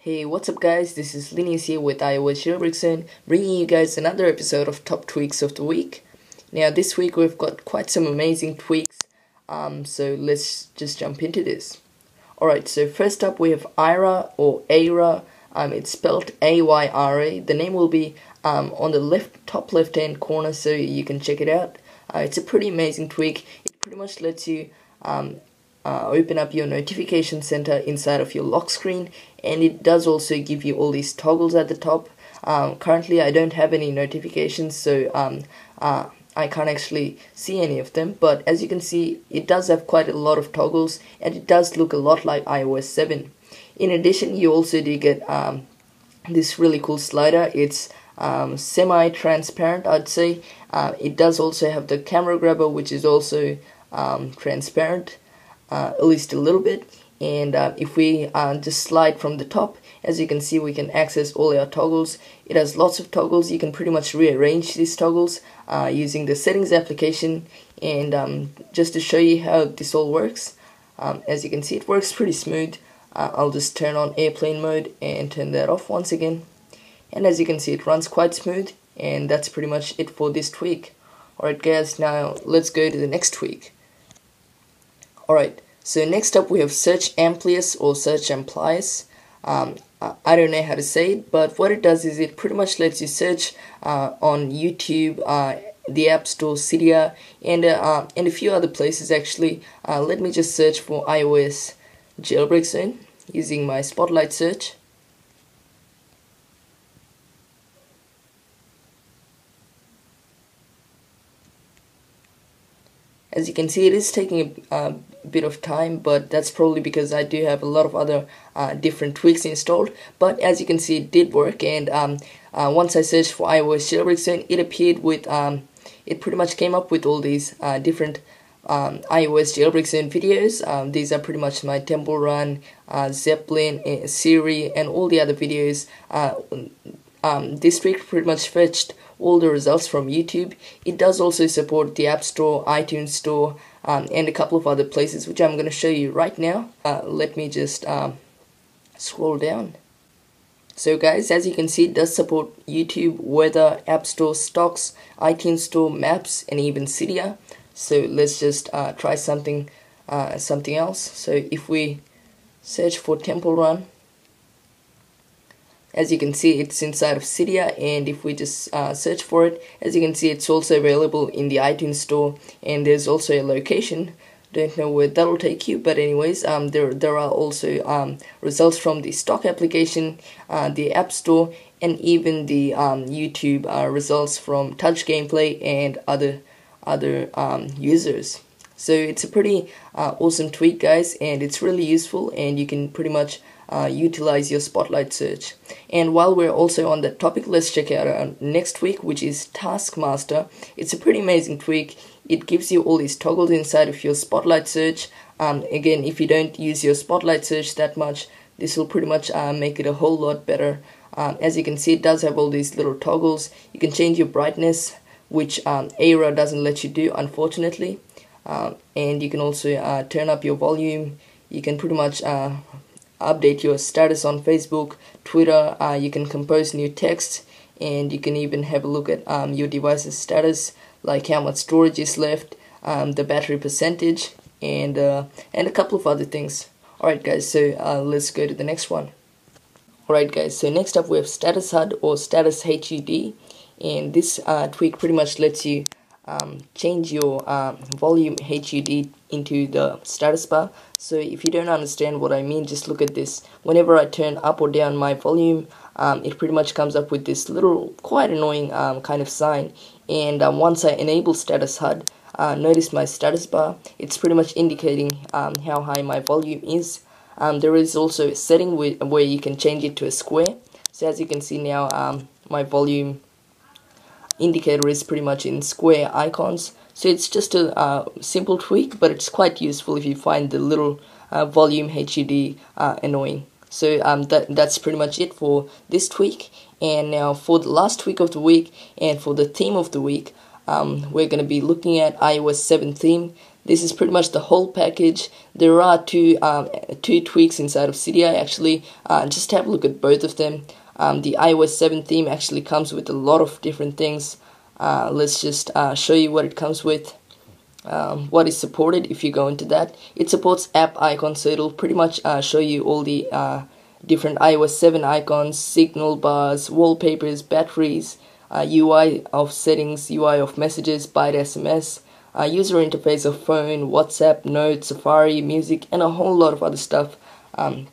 Hey, what's up guys? This is Linus here with Iowa Zone, bringing you guys another episode of Top Tweaks of the Week. Now this week we've got quite some amazing tweaks, um, so let's just jump into this. Alright, so first up we have Ira or Ayra, um, it's spelled A-Y-R-A, the name will be um, on the left top left hand corner so you can check it out. Uh, it's a pretty amazing tweak, it pretty much lets you um, uh, open up your notification center inside of your lock screen and it does also give you all these toggles at the top. Um, currently I don't have any notifications so um, uh, I can't actually see any of them but as you can see it does have quite a lot of toggles and it does look a lot like iOS 7 in addition you also do get um, this really cool slider. It's um, semi-transparent I'd say. Uh, it does also have the camera grabber which is also um, transparent at least a little bit. And uh, if we uh, just slide from the top as you can see we can access all our toggles. It has lots of toggles. You can pretty much rearrange these toggles uh, using the settings application. And um, just to show you how this all works um, as you can see it works pretty smooth. Uh, I'll just turn on airplane mode and turn that off once again. And as you can see it runs quite smooth. And that's pretty much it for this tweak. Alright guys now let's go to the next tweak Alright, so next up we have Search Amplius or Search Amplius. Um, I don't know how to say it, but what it does is it pretty much lets you search uh, on YouTube, uh, the App Store, Cydia, and, uh, and a few other places actually. Uh, let me just search for iOS Jailbreak Zone using my Spotlight search. As you can see, it is taking a, bit of time, but that's probably because I do have a lot of other uh, different tweaks installed. But as you can see, it did work, and um, uh, once I searched for iOS jailbreak zone, it appeared with, um, it pretty much came up with all these uh, different um, iOS jailbreak zone videos. Um, these are pretty much my Temple Run, uh, Zeppelin, uh, Siri, and all the other videos. Um, this tweak pretty much fetched all the results from YouTube. It does also support the App Store, iTunes Store, um, and a couple of other places which I'm going to show you right now. Uh, let me just um, scroll down. So guys, as you can see, it does support YouTube, Weather, App Store, Stocks, iTunes Store, Maps, and even Cydia. So let's just uh, try something, uh, something else. So if we search for Temple Run, as you can see it's inside of Cydia and if we just uh, search for it as you can see it's also available in the iTunes store and there's also a location. Don't know where that'll take you but anyways um, there there are also um, results from the stock application uh, the app store and even the um, YouTube uh, results from touch gameplay and other other um, users. So it's a pretty uh, awesome tweak guys and it's really useful and you can pretty much uh, utilize your spotlight search. And while we're also on that topic, let's check out our next tweak, which is Taskmaster. It's a pretty amazing tweak. It gives you all these toggles inside of your spotlight search. Um, again, if you don't use your spotlight search that much, this will pretty much uh, make it a whole lot better. Um, as you can see, it does have all these little toggles. You can change your brightness, which um, doesn't let you do, unfortunately. Um, and you can also uh, turn up your volume. You can pretty much uh, update your status on Facebook, Twitter. Uh, you can compose new text, and you can even have a look at um, your device's status, like how much storage is left, um, the battery percentage, and uh, and a couple of other things. Alright, guys. So uh, let's go to the next one. Alright, guys. So next up we have Status HUD or Status HUD, and this uh, tweak pretty much lets you um, change your uh, volume HUD into the status bar. So if you don't understand what I mean, just look at this. Whenever I turn up or down my volume, um, it pretty much comes up with this little, quite annoying um, kind of sign. And um, once I enable status HUD, uh, notice my status bar. It's pretty much indicating um, how high my volume is. Um, there is also a setting where you can change it to a square. So as you can see now, my volume indicator is pretty much in square icons. So it's just a uh, simple tweak but it's quite useful if you find the little uh, volume HUD uh, annoying. So um, that that's pretty much it for this tweak. And now for the last tweak of the week and for the theme of the week um, we're going to be looking at iOS 7 theme. This is pretty much the whole package. There are two um, two tweaks inside of Cydia actually. Uh, just have a look at both of them um, the iOS 7 theme actually comes with a lot of different things. Uh, let's just uh, show you what it comes with. Um, what is supported if you go into that. It supports app icons so it'll pretty much uh, show you all the uh, different iOS 7 icons signal bars wallpapers batteries UI uh, of settings UI of messages biteSMS uh, user interface of phone WhatsApp notes Safari music and a whole lot of other stuff. Um,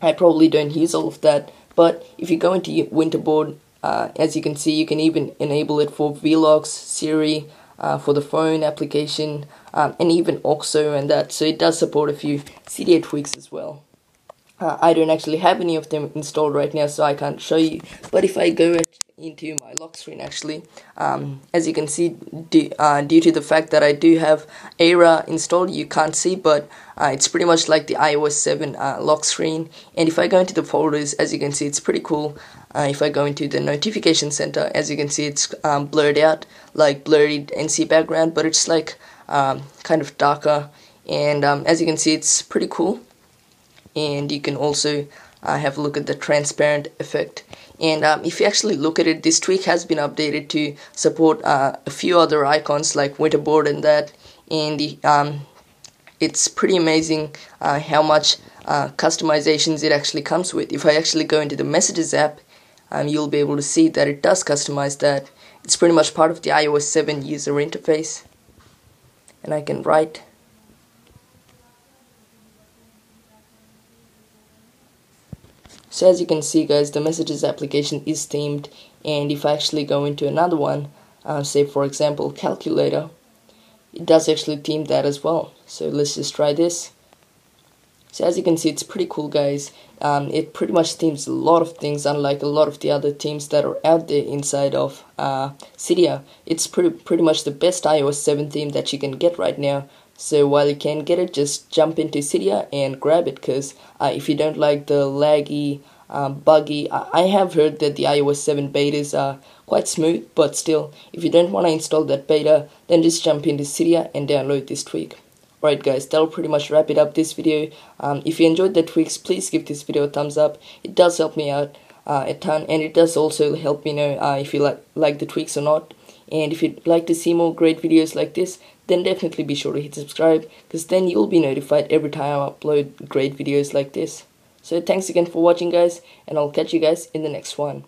I probably don't use all of that but if you go into Winterboard uh, as you can see you can even enable it for vlogs Siri uh, for the phone application um, and even Auxo and that. So it does support a few Cydia tweaks as well. Uh, I don't actually have any of them installed right now so I can't show you. But if I go into my lock screen actually. Um, as you can see due, uh, due to the fact that I do have Ayra installed you can't see but uh, it's pretty much like the iOS 7 uh, lock screen. And if I go into the folders as you can see it's pretty cool. Uh, if I go into the notification center as you can see it's um, blurred out like blurry NC background but it's like um, kind of darker. And um, as you can see it's pretty cool. And you can also uh, have a look at the transparent effect. And um, if you actually look at it this tweak has been updated to support uh, a few other icons like winterboard and that. And the, um, it's pretty amazing uh, how much uh, customizations it actually comes with. If I actually go into the messages app um, you'll be able to see that it does customize that. It's pretty much part of the iOS 7 user interface. And I can write So as you can see guys, the messages application is themed and if I actually go into another one, uh, say for example calculator, it does actually theme that as well. So let's just try this. So as you can see, it's pretty cool guys. Um, it pretty much themes a lot of things unlike a lot of the other themes that are out there inside of uh, Cydia. It's pretty, pretty much the best iOS 7 theme that you can get right now. So while you can get it, just jump into Cydia and grab it because uh, if you don't like the laggy, um, buggy, I have heard that the iOS 7 betas are quite smooth, but still, if you don't want to install that beta, then just jump into Cydia and download this tweak. Alright guys, that'll pretty much wrap it up this video. Um, if you enjoyed the tweaks, please give this video a thumbs up. It does help me out uh, a ton, and it does also help me know uh, if you like, like the tweaks or not. And if you'd like to see more great videos like this, then definitely be sure to hit subscribe, because then you'll be notified every time I upload great videos like this. So thanks again for watching guys, and I'll catch you guys in the next one.